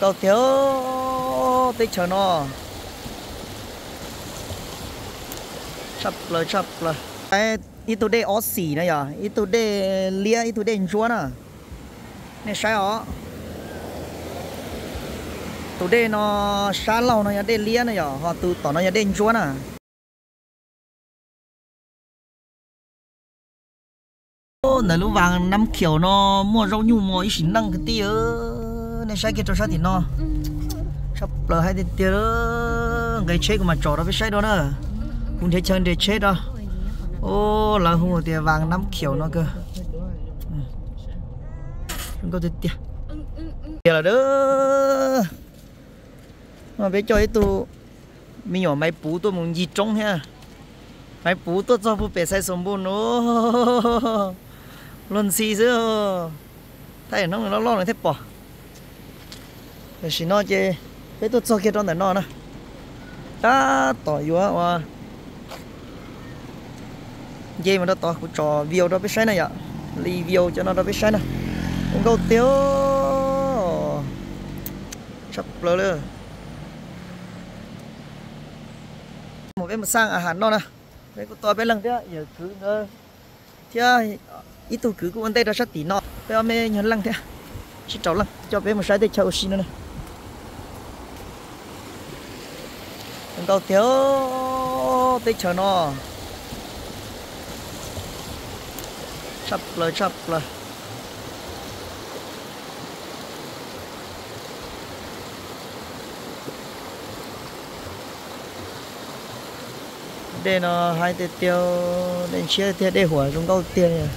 câu thiếu tích chờ nó. Chập rồi chập rồi cái ít tôi đây ó xỉ này à ít tôi đây lia ít tôi đây chúa nè. Này sai ó. Tôi đây nó xa lâu nó đây lia này à họ tụ tỏ nó đây chúa nè. Nãy lúc vàng năm kiểu nó mua rau nhu mua ít xin năng cái tia nên sai cái cho sao thì nó sắp lờ hai tia cái chết mà trò đó với sai đó nữa cũng thấy chân để chết đó. Ô, là hồ tiền vàng năm kiểu nó cơ. Không có tiền tia tia là đó mà bé cho ấy tụ, mình nhỏ máy bú tôi muốn gì trống ha. Máy bú tôi cho phụ bé sai sống bún nó luôn xì chứ thấy nó nó lo nó thế bỏ để xin nó chứ bé tôi cho kia trong để nó nè đã tỏ yếu à dây mà nó tỏ của trò view đó biết sai này ạ review cho nó đó biết sai nè cũng câu tiêu chập lơ lơ một bên một sang à hẳn nó nè cái của tôi bé lần thế giờ cứ nữa chứ ít tu cứ của anh đây đó sát tí nó bây giờ nhận lăng thế chỉ cháu lăng cho bé một sai để cháu xin nữa nè tàu câu thiếu tích chờ nó. Chập lời chập lời đây nó hai tiêu tiêu đến chia tiền để hỏa trong câu tiền này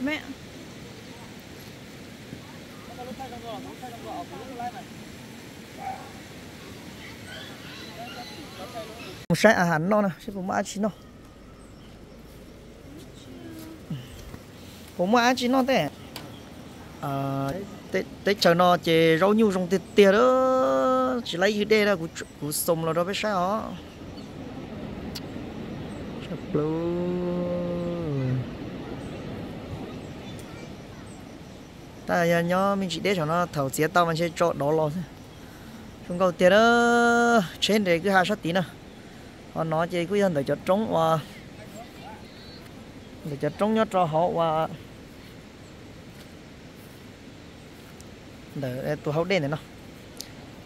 mẹ sẽ à hẳn nó nè sẽ cũng ăn chín nó cũng ăn chín nó thế. À tết tết chờ nó chỉ rau nhu trong tết tiệt đó. Chỉ lấy như đây là của của sông là đó phải sao? Hả chập luôn ta giờ nhớ mình chỉ để cho nó thầu chia tao mình sẽ cho đó lo chúng cầu tiền đó trên để cứ hai sát tí nè họ nói chỉ cứ hơn để cho trống và để cho trống nhớ cho họ và để tụi hậu đen này nó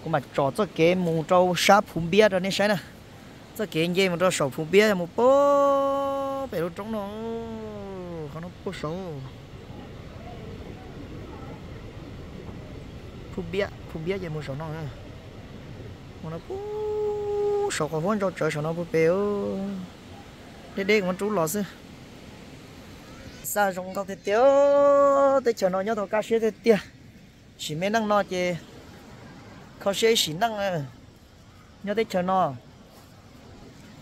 cũng mà trò cho cái mù trâu sáp phun bia rồi nên sai nè cho cái như mà cho sầu phun bia một bố bể trống nó không nó bố sầu. Phun bia phun bia gì một sầu nó nữa mà nó bố sầu có vốn cho trời sầu nó bự béo để để con chú lò xí. Sao trong các thì tiêu để chờ nó nhớ tàu cá xe thì tiêu chỉ mấy năng nó chứ. Không xe chỉ năng ờ, nhớ để chờ nó.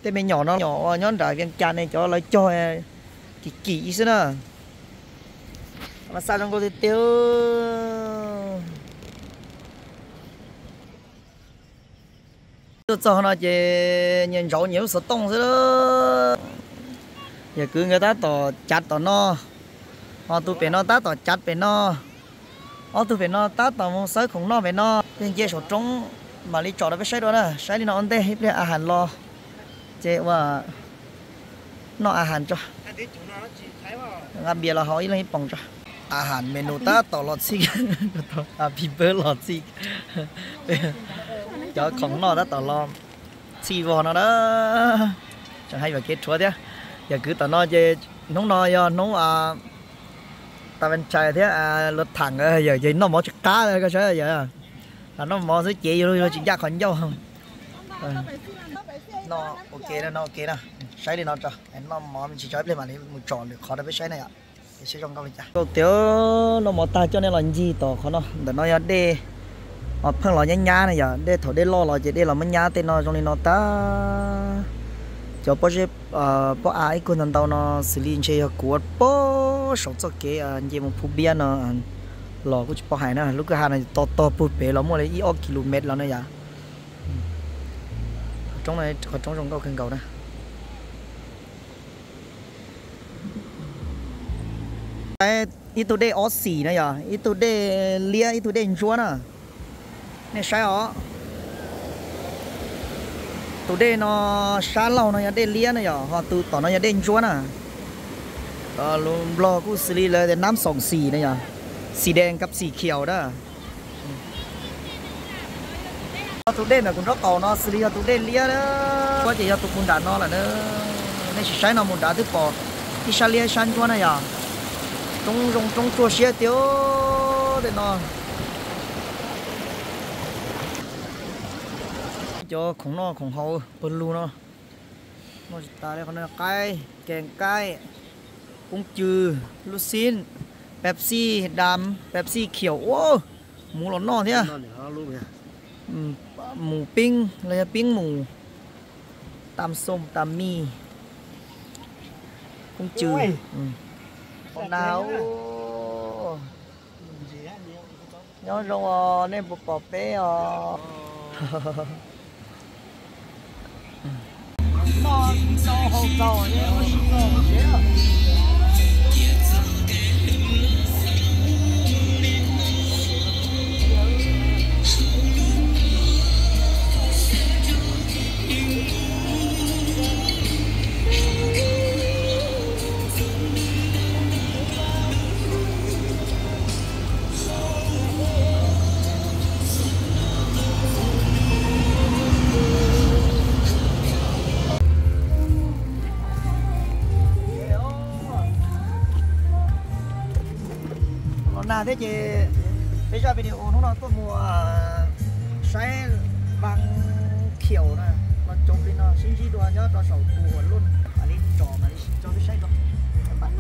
Để mấy nhỏ nó, nhỏ nhón đại viên cha này cho lấy cho ờ, kỳ kỳ xí nữa mà sao trong các thì tiêu tôi cho nó chỉ nhìn rõ nhiều sự tông thế đó. Giờ cứ người ta tỏ chặt tỏ nó họ tu về nó ta tỏ chặt về nó họ tu về nó ta tỏ một sợi khủng nó về nó nên chơi sổ trống mà đi chọn nó phải sai đó nè. Sai đi nó ăn tê hết à hàn lo. Chế và nó à hàn cho. Ngắm bia là họ ý lên bông cho. À hàn menu ta tỏ lọt xí à bị bơ lọt xí cho khổng nó đã tỏ lo. Xì vào nó đó. Chẳng hay vào kết chúa thế giờ cứ tao nói chơi nóng nó do nóng à tao bên trái thế à lật thẳng giờ giờ nó mỏ chặt cá rồi cái sao giờ. Là nó mỏ dưới chị rồi chỉ ra khỏi nhau không nó ok đó nó ok đó. Sai đi nó cho. Em nó mỏ mình chỉ cho lên mà đi một tròn được, khó đâu với sai này ạ. Sẽ trong công việc. câu tiểu nó mỏ ta cho nên là gì tao khó nó để nó đi mà phân loại nhá nhá này giờ, để thổi để lo lại chỉ để là mấy nhá, tên nó trong này nó ta. Cho bố chế bố ai cũng nên tao nó xử lý chơi của bố sống cho cái anh chị một phụ biên nó ờ, lò cũng chỉ bố hải nó. Lúc cái hàng này to to phụ bể lắm rồi ít km là nó giờ. Trong này còn trong trong câu khen cầu nè ít tụ đây ó xỉ này à ít tụ đây lia, ít tụ đây chúa nè nên sai ó. Tụ đây nó xa lâu nó nhà đây lia này nhở, họ tụ tỏ nó nhà đây chúa nè ờ luôn lo cũng xử lý là đến năm sòng xì này nhở. Xì đen cặp xì kiểu đó. Tụ đây là cũng rất cầu nó xử lý tụ đây lia đó. Có chỉ tụ cũng đàn nó là nó nên chỉ sai nó muốn đá thứ bỏ đi xa lia sang chúa này nhở. Trong trong trong chúa xe tiêu để nó จอของนอกของเขาเปิดรูเนาะนอกจากตาแล้วเขาเนี่ยไก่แกงไก่กุ้งจือลูซินแป๊บซี่ดำแป๊บซี่เขียวโอ้หมูหลอนนอกเนี่ยหมูปิ้งเลยปิ้งหมูตามส้มตามมีกุ้งจืดหนาวย้อนลงอะเนบุยปอบเป้อ่ nó nó hậu cầu nhé nó chỉ có thế à nó nào thế chị bây giờ video nó nó tôi mua sai bằng kiểu nè nó trông lên nó xin chỉ đùa nhớ cho sầu cù luôn à đi trò mà đi cho cái sai đó các bạn